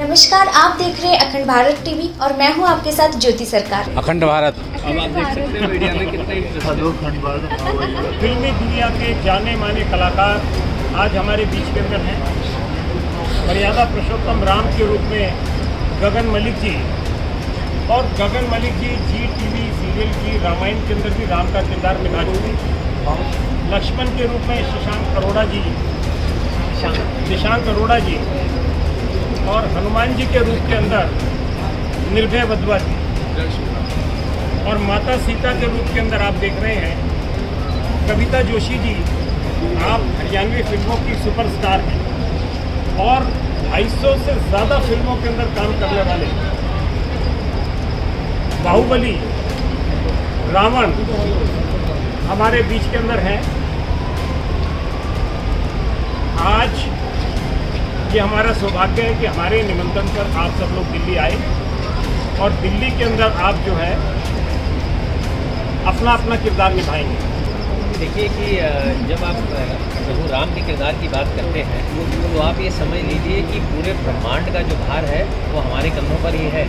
नमस्कार आप देख रहे हैं अखंड भारत टीवी और मैं हूँ आपके साथ ज्योति सरकार। अखंड भारत। अब आप देख सकते हैं मीडिया में कितना फिल्मी दुनिया के जाने माने कलाकार आज हमारे बीच के अंदर हैं। मर्यादा पुरुषोत्तम राम के रूप में गगन मलिक जी। और गगन मलिक जी जी टीवी सीरियल की रामायण के अंदर भी राम का किरदार निभा चुके लक्ष्मण के रूप में शशांक अरोड़ा जी। निशांक अरोड़ा जी। और हनुमान जी के रूप के अंदर निर्भय जी। और माता सीता के रूप के अंदर आप देख रहे हैं, कविता जोशी जी, आप हरियाणवी फ़िल्मों की सुपरस्टार हैं और 250 से ज़्यादा फ़िल्मों के अंदर काम करने वाले बाहुबली, रावण हमारे बीच के अंदर हैं आज ये हमारा सौभाग्य है कि हमारे निमंत्रण पर आप सब लोग दिल्ली आए और दिल्ली के अंदर आप जो है अपना अपना किरदार निभाएँगे। देखिए कि जब आप प्रभु राम के किरदार की बात करते हैं तो आप ये समझ लीजिए कि पूरे ब्रह्मांड का जो भार है, वो हमारे कंधों पर ही है।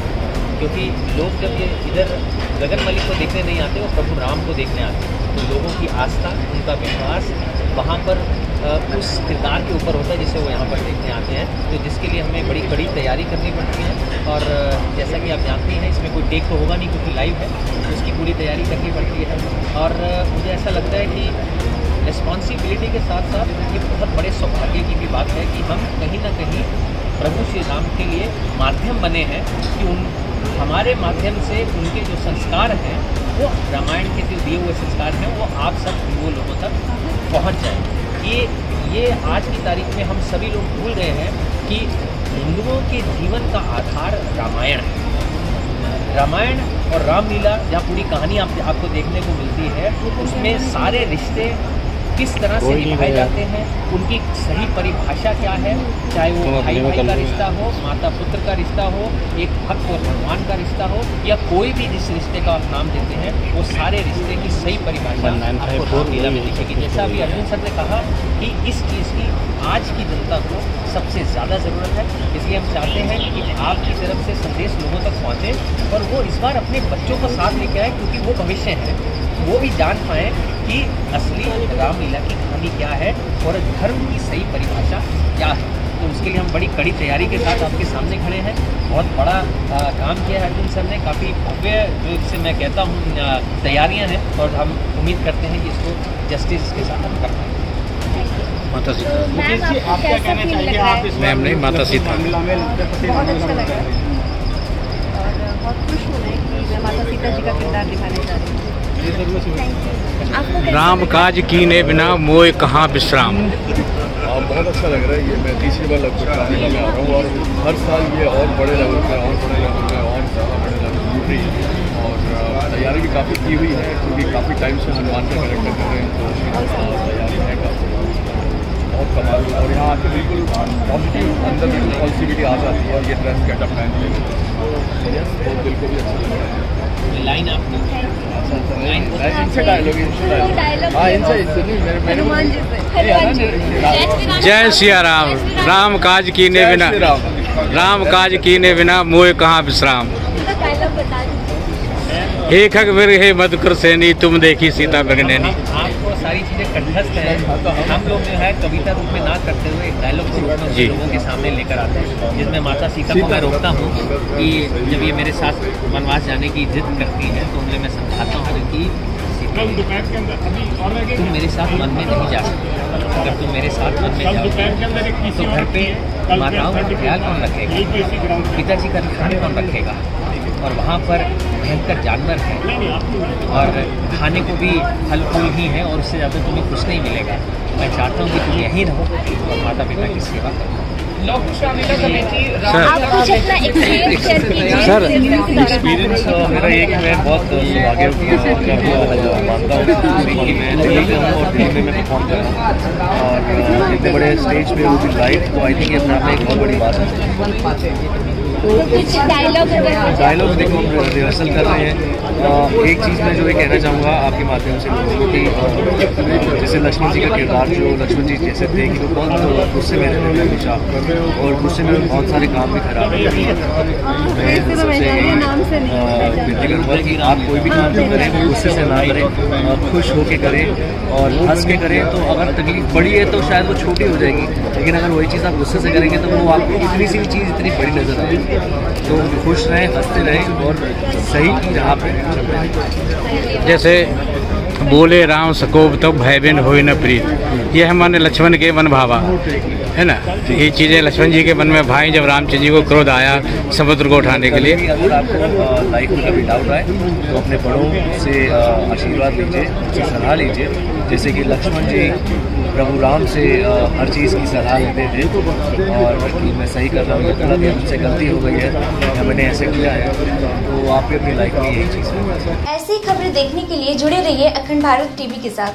क्योंकि लोग जब ये इधर गगन मलिक को देखने नहीं आते, वो प्रभु राम को देखने आते तो लोगों की आस्था, उनका विश्वास, वहाँ पर उस किरदार के ऊपर होता है जिसे वो यहाँ पर देखने आते हैं तो जिसके लिए हमें बड़ी बड़ी तैयारी करनी पड़ती है। और जैसा कि आप जानते हैं, इसमें कोई टेक तो होगा नहीं, क्योंकि लाइव है तो उसकी पूरी तैयारी करनी पड़ती है। और मुझे ऐसा लगता है कि रिस्पॉन्सिबिलिटी के साथ साथ ये बहुत बड़े सौभाग्य की भी बात है कि हम कहीं ना कहीं प्रभु श्री राम के लिए माध्यम बने हैं कि उन, हमारे माध्यम से उनके जो संस्कार हैं, वो रामायण के जो दिए हुए संस्कार हैं, वो आप सब, वो लोगों तक पहुँच जाएँ। ये ये आज की तारीख में हम सभी लोग भूल रहे हैं कि हिंदुओं के जीवन का आधार रामायण है। रामायण और रामलीला जहाँ पूरी कहानी आप, आपको देखने को मिलती है उसमें सारे रिश्ते किस तरह से निभाए जाते हैं उनकी सही परिभाषा क्या है चाहे वो भाई भाई का रिश्ता हो माता पुत्र का रिश्ता हो एक भक्त और भगवान का रिश्ता हो या कोई भी जिस रिश्ते का आप नाम देते हैं वो सारे रिश्ते की सही परिभाषा आपको रामलीला में दिखेगी। जैसा अभी अर्जुन सर ने कहा कि इस चीज़ की आज की जनता को सबसे ज़्यादा ज़रूरत है इसलिए हम चाहते हैं कि आपकी तरफ़ से संदेश लोगों तक पहुँचे और वो इस बार अपने बच्चों को साथ लेके आए क्योंकि वो भविष्य है। वो भी जान पाए कि असली रामलीला की कहानी क्या है और धर्म की सही परिभाषा क्या है? तो उसके लिए हम बड़ी कड़ी तैयारी के साथ आपके सामने खड़े हैं। बहुत बड़ा आ, काम किया है अर्जुन सर ने। काफ़ी भव्य जो इससे मैं कहता हूँ तैयारियाँ हैं और हम उम्मीद करते हैं कि इसको जस्टिस के साथ हम कर पाएँगे। माता सीता मैम है? नहीं माता सीता बहुत अच्छा लग। और बहुत खुश हूँ मैं कि मैं माता सीता जी का किरदार निभाने जा रही हूँ। कैसा राम लगा? काज कीने बिना मोय कहाँ विश्राम? हाँ बहुत अच्छा लग रहा है ये, मैं तीसरी बार में आ रहा हूँ, और हर साल ये और बड़े लेवल पे, और बड़े लेवल पे, और ज़्यादा बड़े लेवल हो रही है और तैयारी भी काफ़ी की हुई है, क्योंकि काफ़ी टाइम से हनुमान का करेक्टर कर रहे हैं तो तैयारी है काफ़ी। बहुत कमाल। और यहाँ आके बिल्कुल पॉजिटिव अंदर बिल्कुल पॉजिटिविटी आ जाती है, और ये ड्रेस गेटअप पहन के। तो दिल को भी अच्छा लग लाइन आपको हाँ मेरे मेरे है जय सिया राम राम काज कीने बिना राम। काज कीने बिना मोय कहाँ विश्राम डायलॉग बता दीजिए हे खग हे मधुकर सैनी तुम देखी सीता आपको सारी चीज़ें कंठस्थ हैं। हम लोग जो है कविता रूप में ना करते हुए एक डायलॉग के रूप में। लोगों के सामने लेकर आते हैं जिसमें माता सीता को मैं रोकता हूँ कि जब ये मेरे साथ वनवास जाने की जिद करती है तो उन्हें मैं समझाता हूँ कि तुम मेरे साथ मन में नहीं जा सकते। अगर तुम मेरे साथ मन में जाओ तो घर पे माताओं का ख्याल कौन रखेगा? पिताजी का ध्यान कौन रखेगा? और वहाँ पर भयंकर जानवर है। और खाने को भी फल फूल ही है और उससे ज़्यादा तुम्हें कुछ नहीं मिलेगा। मैं चाहता हूँ कि तुम यहीं रहो और माता पिता की सेवा करो। सर एक्सपीरियंस शेयर कीजिए। सर, एक्सपीरियंस मेरा एक मैं बहुत सौभाग्य मानता हूँ। कि मैं दिल्ली में हूँ और दिल्ली में मैं परफॉर्म कर रहा हूँ। और इतने बड़े स्टेज पे वो भी लाइव तो आई थिंक ये अपने आप में एक बहुत बड़ी बात है। डायलॉग डायलॉग देखो हम रिहर्सल कर रहे हैं। एक चीज़ मैं जो ये कहना चाहूँगा आपके माध्यम से कि जैसे लक्ष्मण जी का किरदार जो लक्ष्मण जी जैसे थे कि वो बहुत गुस्से में रहते थे हमेशा। और गुस्से में बहुत सारे काम भी खराब होते हैं मैं सबसे यही अ, विनती करूँगा कि आप कोई भी काम जो करें वो गुस्से से ना करें खुश होके करें और हंस के करें तो अगर तकलीफ़ बड़ी है तो शायद वो छोटी हो जाएगी। लेकिन अगर वही चीज़ आप गुस्से से करेंगे तो वो आपको इतनी सी चीज़ इतनी बड़ी नज़र आएगी। तो खुश रहें, हँसते रहें और सही जहाँ पे जैसे बोले राम सकोब तो भय बिन हो न प्रीत। यह मन लक्ष्मण के मन भावा है ना? तो ये चीज़ें लक्ष्मण जी के मन में भाई जब रामचंद्र जी को क्रोध आया समुद्र को उठाने के लिए। भी अगर आपको लाइफ में कभी डाउट आए तो अपने बड़ों से आशीर्वाद लीजिए उनसे सलाह लीजिए। जैसे कि लक्ष्मण जी प्रभु राम से हर चीज़ की सलाह लेते थे और कि मैं सही कर रहा हूँ या गलत है मुझसे गलती हो गई है या मैंने ऐसे किया है तो आप भी अपनी लाइफ में यही चीज़ है ऐसी खबरें देखने के लिए जुड़े रहिए अखंड भारत टीवी के साथ।